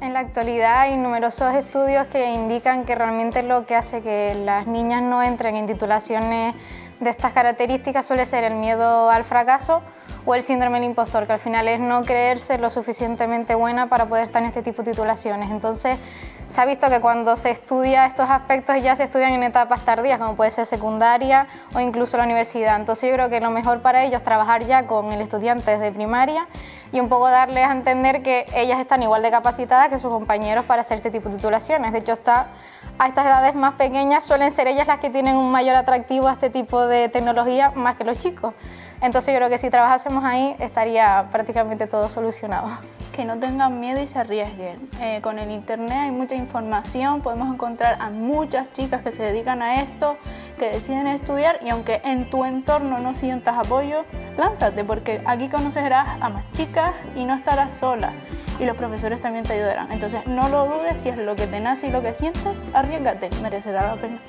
En la actualidad hay numerosos estudios que indican que realmente lo que hace que las niñas no entren en titulaciones de estas características suele ser el miedo al fracaso o el síndrome del impostor, que al final es no creerse lo suficientemente buena para poder estar en este tipo de titulaciones. Entonces, se ha visto que cuando se estudia estos aspectos ya se estudian en etapas tardías, como puede ser secundaria o incluso la universidad. Entonces, yo creo que lo mejor para ellos es trabajar ya con el estudiante desde primaria y un poco darles a entender que ellas están igual de capacitadas que sus compañeros para hacer este tipo de titulaciones. De hecho, está, a estas edades más pequeñas suelen ser ellas las que tienen un mayor atractivo a este tipo de tecnología más que los chicos. Entonces yo creo que si trabajásemos ahí estaría prácticamente todo solucionado. Que no tengan miedo y se arriesguen. Eh, con el internet hay mucha información, podemos encontrar a muchas chicas que se dedican a esto, que deciden estudiar y aunque en tu entorno no sientas apoyo, lánzate porque aquí conocerás a más chicas y no estarás sola y los profesores también te ayudarán. Entonces no lo dudes, si es lo que te nace y lo que sientes, arriesgate, merecerá la pena.